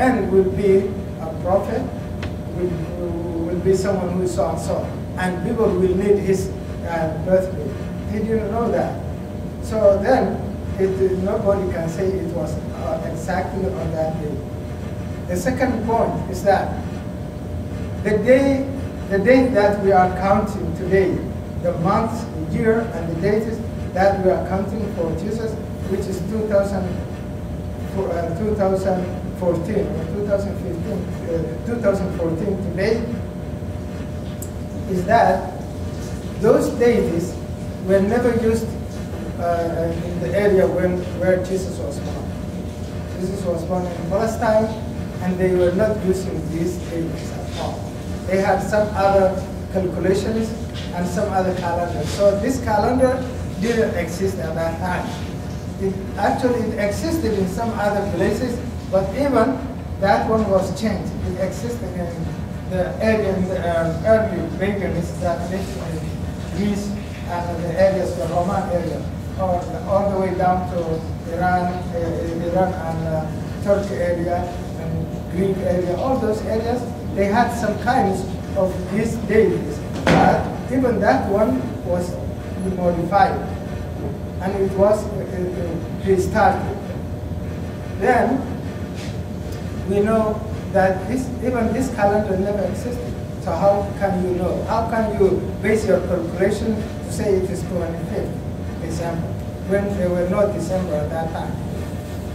end will be a prophet, will, will be someone who is so and so, and people will need his uh, birthday. He didn't know that. So then, it, nobody can say it was uh, exactly on that day. The second point is that the day, the day that we are counting today, the month, the year, and the dates that we are counting for Jesus, which is 2000, uh, 2014 or 2015, uh, 2014 today, is that those deities were never used uh, in the area when, where Jesus was born. Jesus was born in Palestine, and they were not using these deities at all. They had some other calculations and some other calendar. So this calendar didn't exist at that time. It actually it existed in some other places, but even that one was changed. It existed in the area in the um, early pagans that lived in Greece and the areas, the Roman area all, all the way down to Iran, uh, Iran and uh, Turkey area and Greek area, all those areas, they had some kinds of these deities. But even that one was modified and it was uh, restarted. Then we know that this, even this calendar never existed. So how can you know? How can you base your calculation to say it is 25th? December, when there were no December at that time.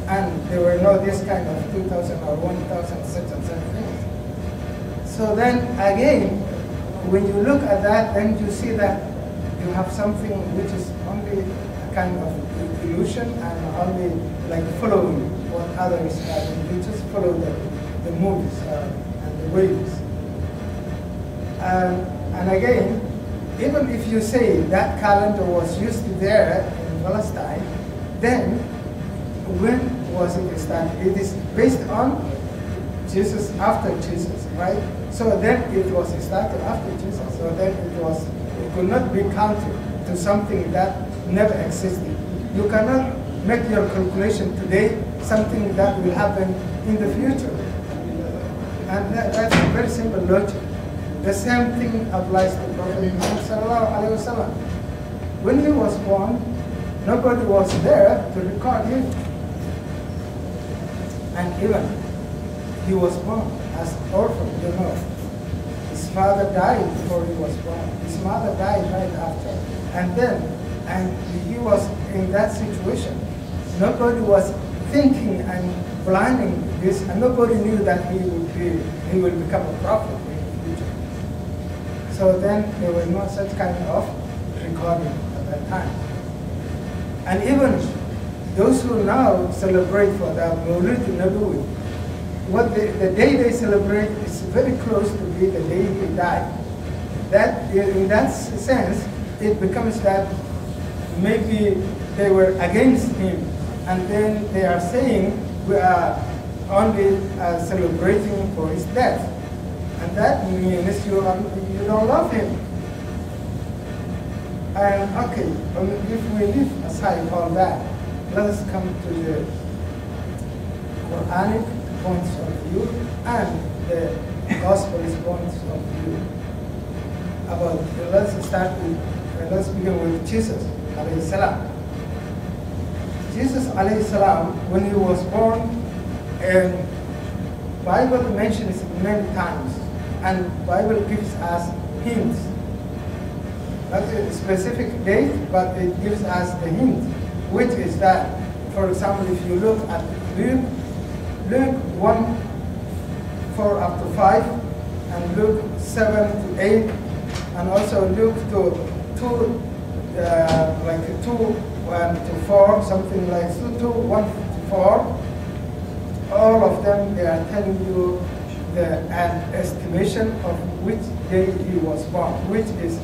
And there were no this kind of 2000 or 1000 such and such things. So then again, when you look at that, then you see that you have something which is only kind of illusion and only like following what others are doing. You just follow the, the movies uh, and the waves. Um, and again, even if you say that calendar was used there in Palestine, then when was it started? It is based on Jesus, after Jesus, right? So then it was started after Jesus. So then it was, it could not be counted to something that never existed. You cannot make your calculation today something that will happen in the future. And that, that's a very simple logic. The same thing applies to Prophet Muhammad When he was born, nobody was there to record him. And even he was born as orphan, you know. His father died before he was born. His mother died right after. And then, and he was in that situation. Nobody was thinking and planning this, and nobody knew that he would be, he would become a prophet. So then there was no such kind of recording at that time. And even those who now celebrate for the Mawlid Nabawi, what the, the day they celebrate is very close to be the day he died. That in that sense, it becomes that maybe they were against him, and then they are saying we are only uh, celebrating for his death. And that means you, are, you don't love him. And okay, if we leave aside all that, let us come to the Quranic points of view and the Gospel's points of view. About, let's start with, let's begin with Jesus, alayhi salam. Jesus, alayhi salam, when he was born, and Bible mentions many times and Bible gives us hints. Not a specific date, but it gives us a hint, which is that, for example, if you look at Luke, Luke 1, 4 up to 5, and Luke 7 to 8, and also Luke to 2, uh, like 2, 1 to 4, something like 2, 2 1 to 4, all of them, they are telling you the, an estimation of which day he was born, which is,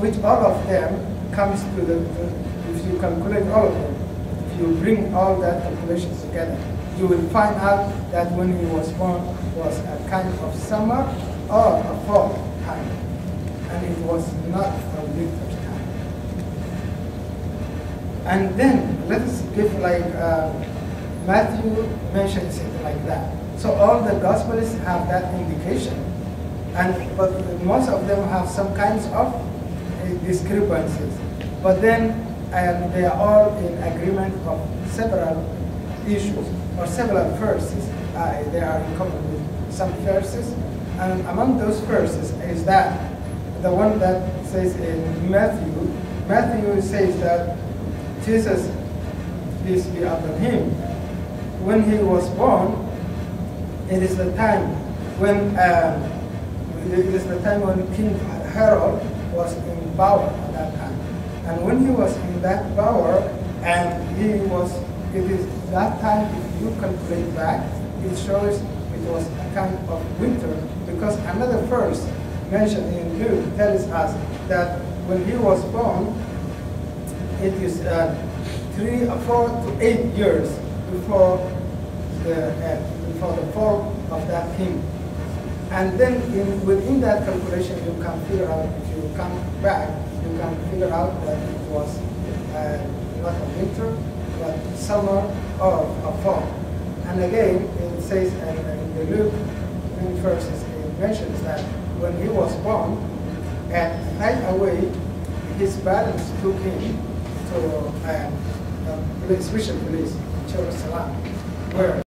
which all of them comes to the, the, if you calculate all of them, if you bring all that calculations together, you will find out that when he was born was a kind of summer or a fall time, and it was not a winter time. And then let us give like uh, Matthew mentions it like that. So all the Gospels have that indication, and but most of them have some kinds of uh, discrepancies. But then um, they are all in agreement of several issues or several verses. Uh, they are in common with some verses, and among those verses is that the one that says in Matthew. Matthew says that Jesus, peace be upon him, when he was born, it is the time when um, it is the time when King Herod was in power at that time. And when he was in that power, and he was, it is that time, if you calculate back, it shows it was a kind of winter, because another verse mentioned in Luke tells us that when he was born, it is uh, three four to eight years before the, uh, before the fall of that king. And then in, within that calculation, you can figure out, if you come back, you can figure out that it was uh, not a winter, but summer or a fall. And again, it says in, in the Luke in verses, mentions that when he was born, and right away, his parents took him to uh, the special police, Jerusalem, where